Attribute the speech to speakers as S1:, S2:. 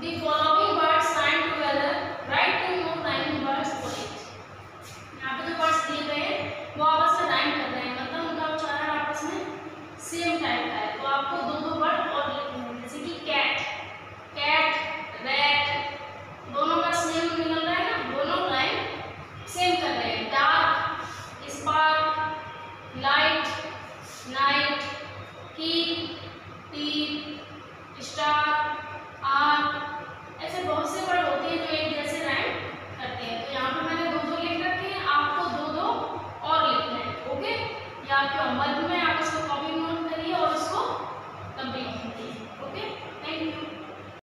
S1: The following words signed together, write two more rhyming words for each. यहाँ पे जो words दिए गए हैं वो आपस में राइम कर रहे हैं। मतलब उनका उच्चारण आपस में सेम टाइप का है। तो आपको दो दो वर्ड और लिखने हैं। जैसे कि कैट कैट रैट दोनों का सेम निकल रहा है ना? दोनों राइम सेम कर रहे हैं। डार्क स्पार्क लाइट नाइट की मध में